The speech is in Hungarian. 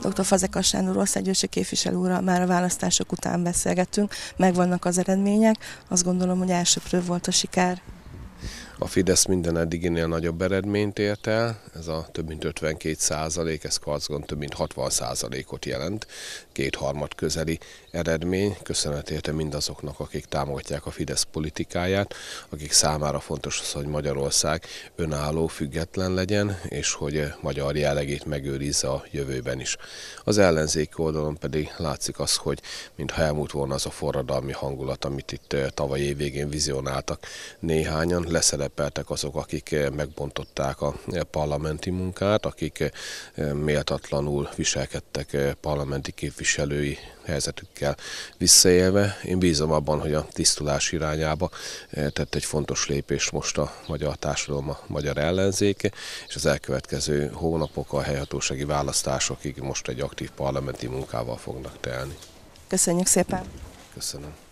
Dr. Fazekas Sándor országgyűlési képviselő úrral már a választások után beszélgettünk, megvannak az eredmények, azt gondolom, hogy elsőprő volt a siker. A Fidesz minden eddiginél nagyobb eredményt ért el, ez a több mint 52 százalék, ez Karcgon több mint 60 százalékot jelent, kétharmad közeli eredmény. Köszönet érte mindazoknak, akik támogatják a Fidesz politikáját, akik számára fontos az, hogy Magyarország önálló, független legyen, és hogy magyar jellegét megőrizze a jövőben is. Az ellenzék oldalon pedig látszik az, hogy mintha elmúlt volna az a forradalmi hangulat, amit itt tavaly évvégén vizionáltak néhányan, leszerep szerepeltek azok, akik eh, megbontották a eh, parlamenti munkát, akik eh, méltatlanul viselkedtek parlamenti képviselői helyzetükkel visszaélve. Én bízom abban, hogy a tisztulás irányába tett egy fontos lépés most a magyar társadalom, a magyar ellenzéke, és az elkövetkező hónapok a helyhatósági választásokig most egy aktív parlamenti munkával fognak telni. Köszönjük szépen! Köszönöm.